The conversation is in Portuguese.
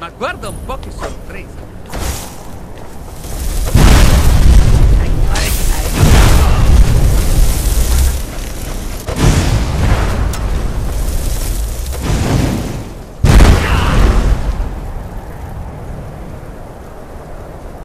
mas guarda um pouco só.